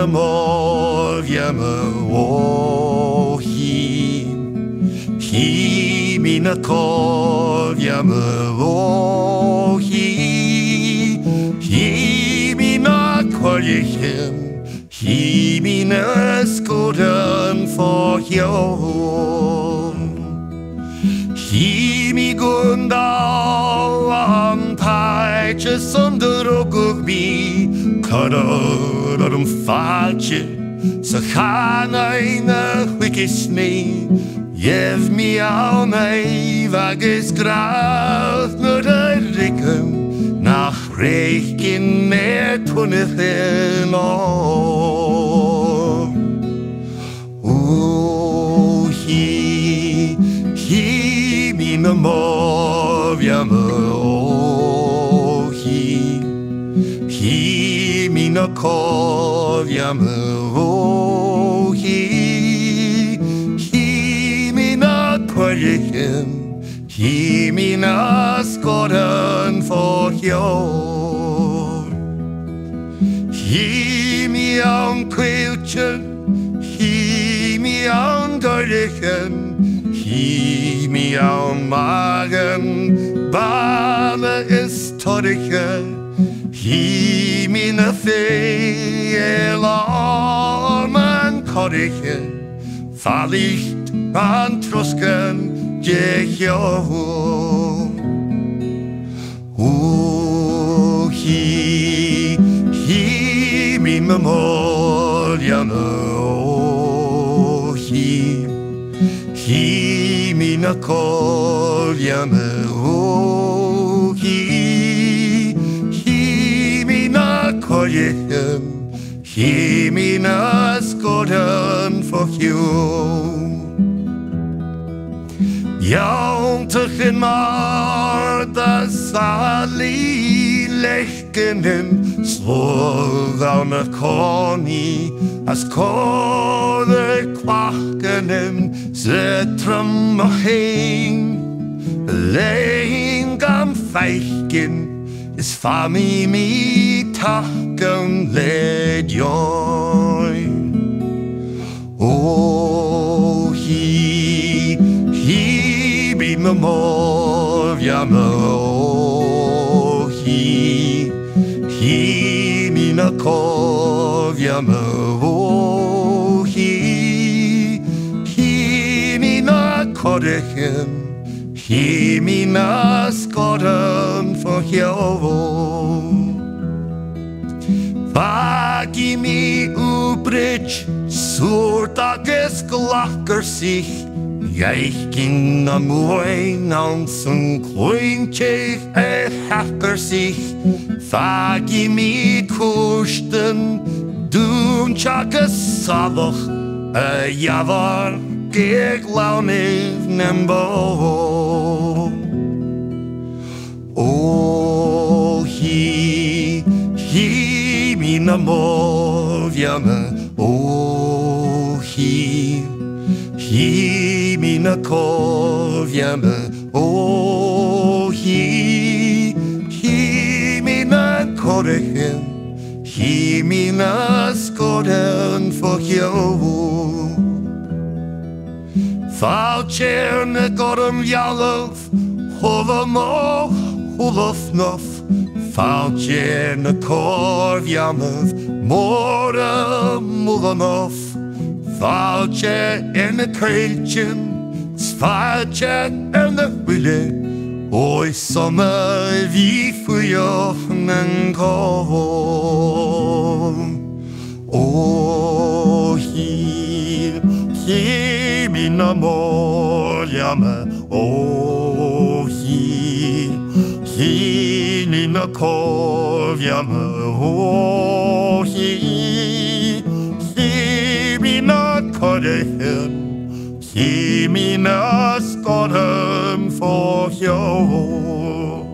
na morviame o hi hi mi na corviame o hi hi mi na corlichem hi mi na skoden for hjom hi mi gundal an peitje хором фаче, саханай на хуикисни, евмиаунай вагис граф, но риком nach Reichkin mehr tun ich noch. Na cwyrichem Hi mi na sgoran for hior Hi mi awn cwylchen Hi mi awn gyrichem Hi mi awn magen Bala is torichem Hi mi na fel man korike Fallicht an trosken jechio O hi hi mi memoria o hi hi mi na colia me o hi hi mi mi na skoden for you. Jauntig in mar da sali lechkenem Slog an y coni as code kwachkenem Zetrym o hein Lein gam feichkin is fami mi takken ledjoi O hi hi bi me movia me o hi hi me o hi hi mi na codechem hi mi na skodem for hjovo Fagi mi ubrich Soortages glakker sich Jaich gin na moin an sun klointjeich e äh, hacker sich. Fagi mi kusten Dún chakas savoch äh, E javar geg launig nembo. O hi mi na moviame O hi hi mi na coviame O hi hi mi na korechem Hi mi na skoden for hjo Fáiltéarna gom jaaloh Thla má thulah nof Valtjennekorvjamov, Mora Mulanov, Valtje en de kreeltjen, Svartje en de wille, Oi sommer vi fujofnen kom. O hir, himina moljame, O hir, hir, hí hí ni na cóviame ó hí hí mi na codehem hí mi na scotem for yo